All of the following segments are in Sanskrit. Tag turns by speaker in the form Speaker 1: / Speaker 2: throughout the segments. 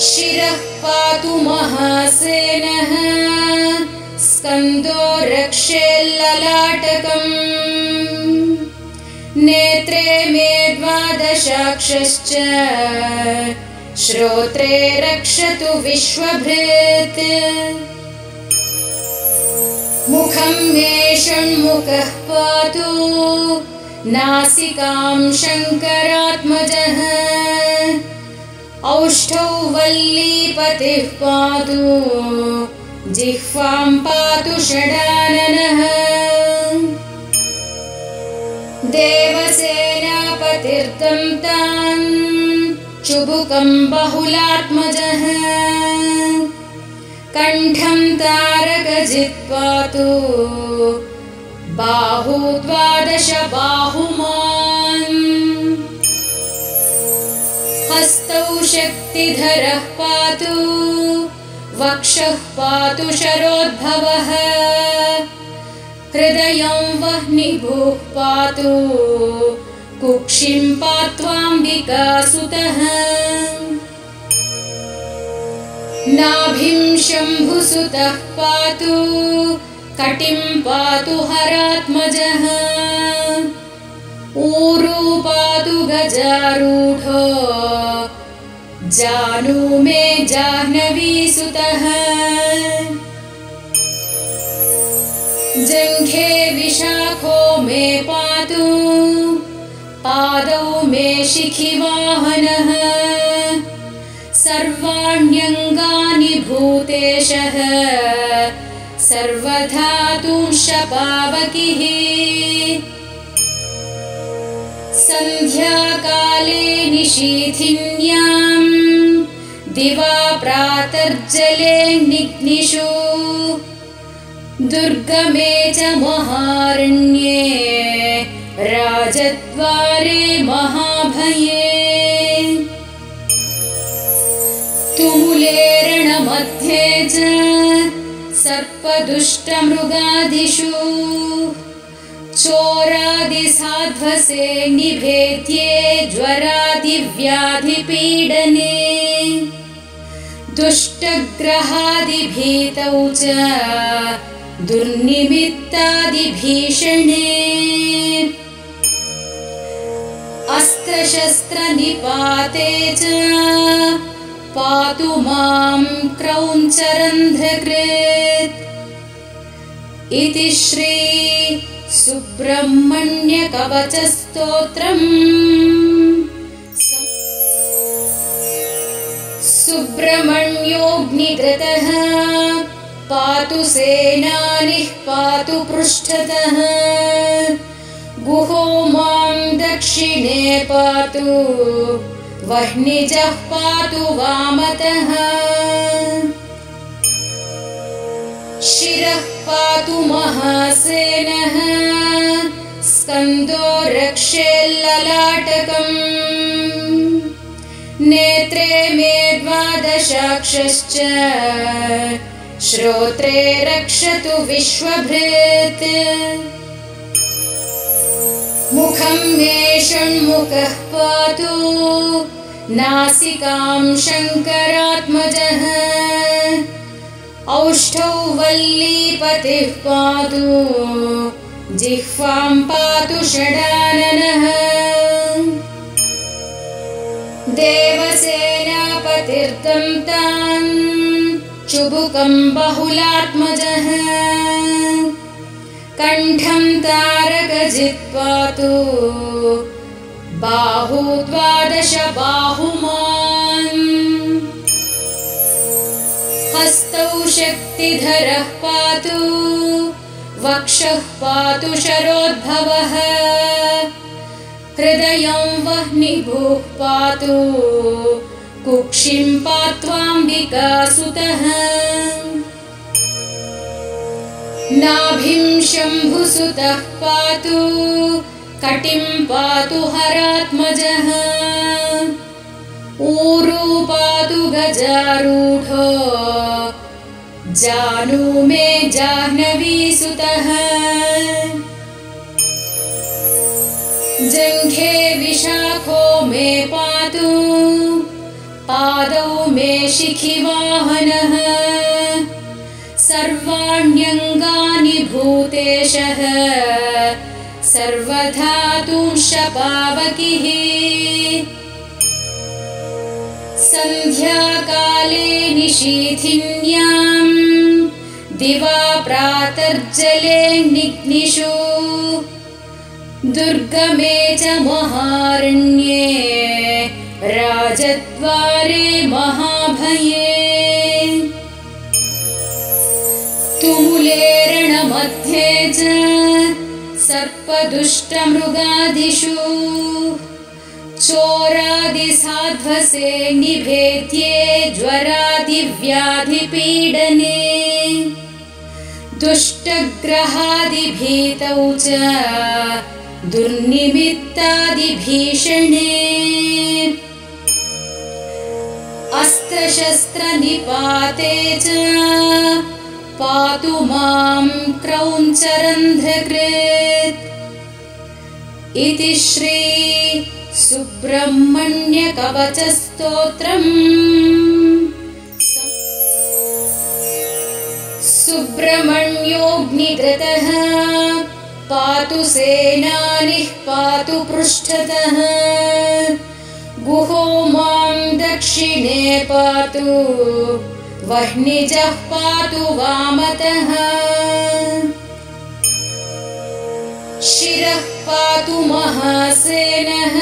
Speaker 1: शिरः पातु महासेनः। स्कन्दो रक्षेल्ललाटकम्। नेत्रे मे द्वादशाक्षश्च। श्रोत्रे रक्षतु विश्वभृत्। मुखं मे षण्मुखः पातु। नासिकां शङ्करात्मजः औष्ठौ वल्लीपतिः पातु जिह्वां पातु षडाननः। देवसेनापतिर्दं तान् चुबुकं बहुलात्मजः। कण्ठं तारकजित्पातु बाहू द्वादश बाहुमान् हस्तौ शक्तिधरः पातु वक्षः पातु शरोद्भवः। हृदयं वह्निभुः पातु कुक्षिं पात्वाम्बिकासुतः नाभिं शम्भुसुतः पातु कटिं पातु हरात्मजः ऊरू पातु गजारूढो जानु मे जाह्नवीसुतः जङ्घे विशाखो मे पातु। पादौ मे शिखिवाहनः सर्वाण्यङ्गानि भूतेशः। सर्वधातुंश पावकिः सन्ध्याकाले निशीथिन्याम्। दिवा प्रातर्जले निग्निषु। दुर्गमे च महारण्ये राजद्वारे महाभये। तुमुलेरणमध्ये च सर्पदुष्टमृगादिषु चोरादिसाध्वसे निभेद्ये ज्वरादिव्याधिपीडने। दुष्टग्रहादिभीतौ च दुर्निमित्तादिभीषणे। अस्त्रशस्त्रनिपाते च पातु मां क्रौञ्चरन्ध्रकृत्। इति श्री सुब्रह्मण्यकवचस्तोत्रम्। सुब्रह्मण्योऽग्निकृतः पातु सेनानिः पातु पृष्ठतः। गुहो मां दक्षिणे पातु वह्निजः पातु वामतः। शिरः पातु महासेनः स्कन्दो रक्षेल्ललाटकम्। नेत्रे मे द्वादशाक्षश्च। श्रोत्रे रक्षतु विश्वभृत्। मुखं मे षण्मुखः पातु। नासिकां शङ्करात्मजः। औष्ठौ वल्लीपतिः पातु जिह्वां पातु षडाननः। देवसेनापतिर्दं तान् चुबुकं बहुलात्मजः। कण्ठं तारकजित्पातु बाहू द्वादश बाहुमान्। हस्तौ शक्तिधरः पातु वक्षः पातु शरोद्भवः। हृदयं वह्निभुः पातु। कुक्षिं पात्वाम्बिकासुतः नाभिं शम्भुसुतः पातु। कटिं पातु हरात्मजः। ऊरू पातु गजारूढो जानु मे जाह्नवीसुतः जङ्घे विशाखो मे पातु पादौ मे शिखिवाहनः सर्वाण्यङ्गानि भूतेशः सर्वधातुंश पावकिः सन्ध्याकाले निशीथिन्याम्। दिवा प्रातर्जले निग्निषु। दुर्गमे च महारण्ये राजद्वारे महाभये। तुमुलेरणमध्ये च सर्पदुष्टमृगादिषु चोरादिसाध्वसे निभेद्ये ज्वरादिव्याधिपीडने। दुष्टग्रहादिभीतौ च दुर्निमित्तादिभीषणे। अस्त्रशस्त्रनिपाते च पातु मां क्रौञ्चरन्ध्रकृत्। इति श्री सुब्रह्मण्यकवचस्तोत्रम्। सुब्रह्मण्योऽग्निकृतः पातु सेनानिः पातु पृष्ठतः। गुहो मां दक्षिणे पातु वह्निजः पातु वामतः शिरः पातु महासेनः।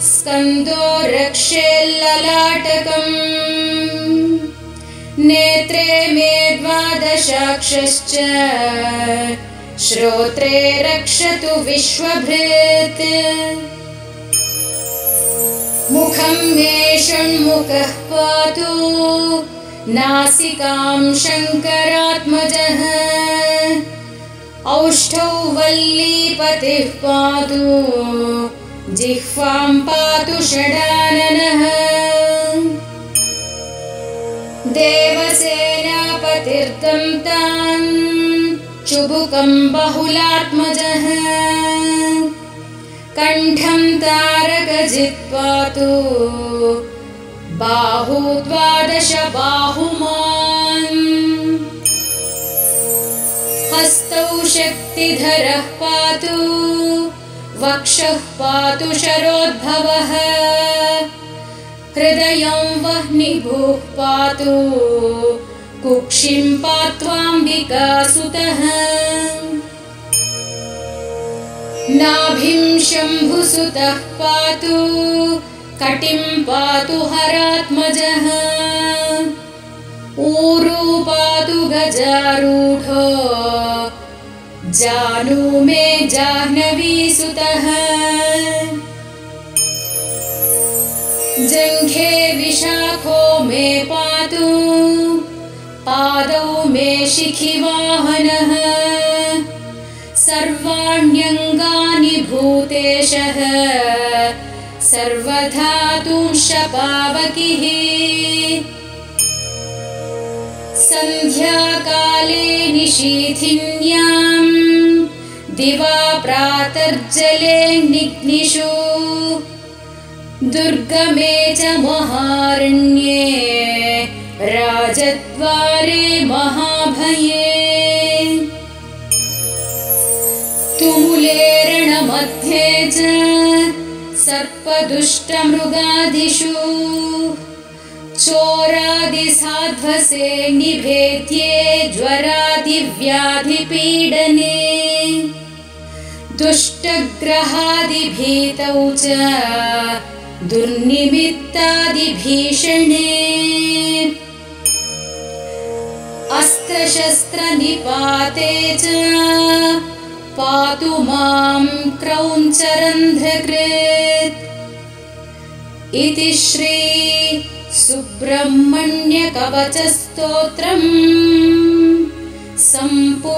Speaker 1: स्कन्दो रक्षेल्ललाटकम्। नेत्रे मे द्वादशाक्षश्च। श्रोत्रे रक्षतु विश्वभृत्। मुखं मे षण्मुखः पातु। नासिकां शङ्करात्मजः औष्ठौ वल्लीपतिः पातु जिह्वां पातु षडाननः। देवसेनापतिर्दं तान् चुबुकं बहुलात्मजः। कण्ठं तारकजित् पातु बाहु द्वादश बाहुमान् हस्तौ शक्तिधरः पातु वक्षः पातु शरोद्भवः। हृदयं वह्निभुः पातु कुक्षिं पात्वाम्बिकासुतः नाभिं शम्भुसुतः पातु कटिं पातु हरात्मजः ऊरू पातु गजारूढो जानु मे जाह्नवीसुतः जङ्घे विशाखो मे पातु। पादौ मे शिखिवाहनः सर्वाण्यङ्गानि भूतेशः। सर्वधातुंश पावकिः सन्ध्याकाले निशीथिन्याम्। दिवा प्रातर्जले निग्निषु। दुर्गमे च महारण्ये राजद्वारे महाभये। तुमुलेरणमध्ये च सर्पदुष्टमृगादिषु चोरादिसाध्वसे निभेद्ये ज्वरादिव्याधिपीडने। दुष्टग्रहादिभीतौ च दुर्निमित्तादिभीषणे। अस्त्रशस्त्रनिपाते च पातु मां क्रौञ्चरन्ध्रकृत्। इति श्री सुब्रह्मण्यकवचस्तोत्रम् सम्पू